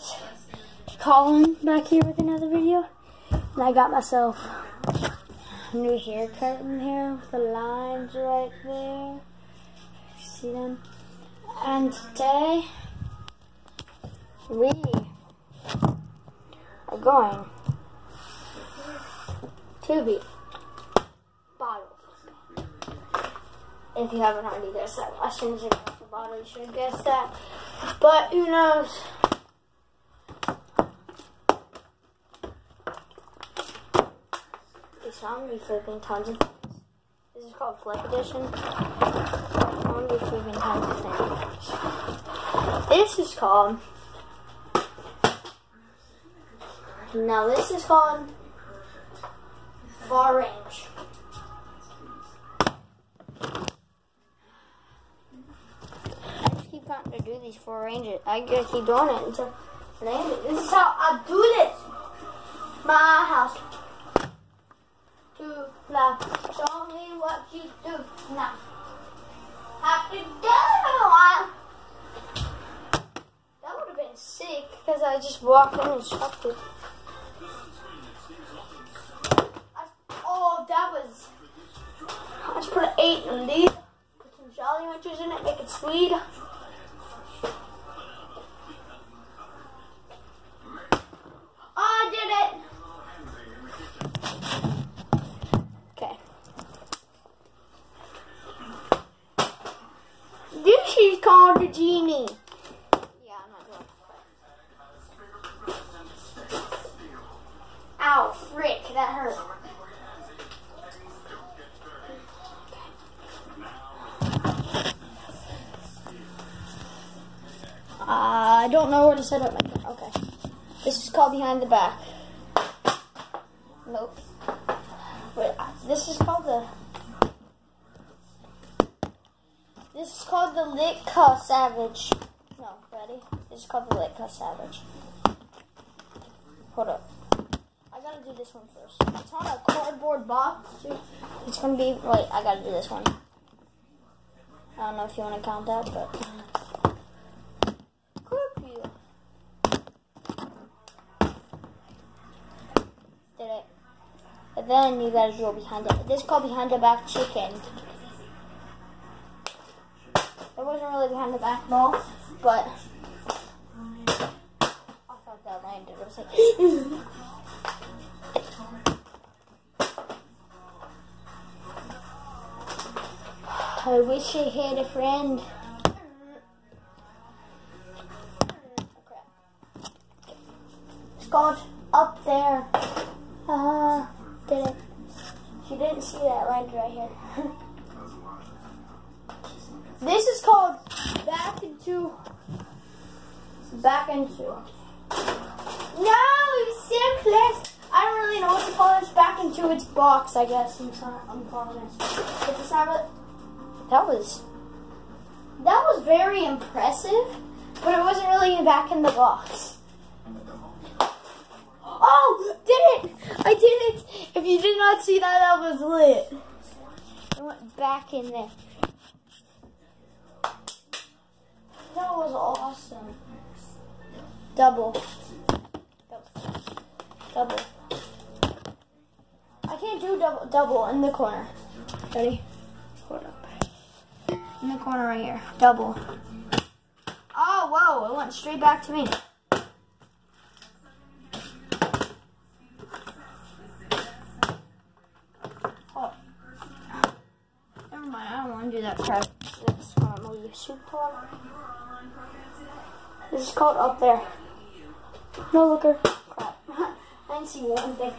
guys, Colin back here with another video. And I got myself a new haircut in here with the lines right there. See them? And today, we are going to be bottle If you haven't already guessed that, as soon the bottle, you should guess that. But who knows? So I'm be flipping tons of things. This is called Flip Edition. I'm gonna be flipping tons of things. This is called. Now this is called Far Range. I just keep wanting to do these four ranges. I gotta keep doing it until I land it. This is how I do this. My house. Love. Show me what you do now. Have to do it. That would have been sick because I just walked in and chucked it. Oh, that was. I just put an eight in these. Put some Jolly Ranchers in it, make it sweet. Called the genie. Yeah, I'm not doing it. Ow, frick, that hurt. Uh, I don't know where to set up my camera. Okay. This is called behind the back. Nope. Wait, uh, this is called the. This is called the Litka Savage. No, ready? This is called the Litka Savage. Hold up. I gotta do this one first. It's on a cardboard box. It's gonna be. Wait, I gotta do this one. I don't know if you want to count that, but. Could you? Did it? And then you gotta go behind it. This is called behind the back chicken. It wasn't really behind the back ball, but I thought that landed. It was like. I wish I had a friend. Scott, up there. Uh, did it? She didn't see that line right here. this is called back into, back into. No, simplest. I don't really know what to call this. Back into its box, I guess. I'm, sorry, I'm calling it. If it's not, what- that was, that was very impressive, but it wasn't really back in the box. Oh, did it! I did it! If you did not see that, that was lit. It went back in there. That was awesome. Double. Double. Double. I can't do double double in the corner. Ready? Hold up. In the corner right here. Double. Oh, whoa, it went straight back to me. Oh. Never mind, I don't want to do that crap. This is normally super. This is called up there. No looker. Crap. I didn't see one thing.